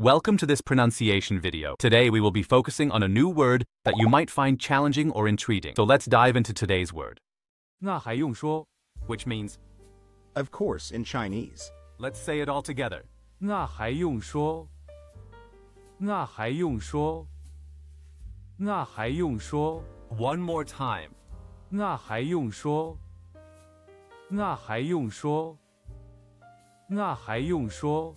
Welcome to this pronunciation video. Today we will be focusing on a new word that you might find challenging or intriguing. So let's dive into today's word, 那还用说？ which means, Of course, in Chinese. let's say it all together. 那还用说？那还用说？那还用说？ One more time. 那还用说？那还用说？那还用说？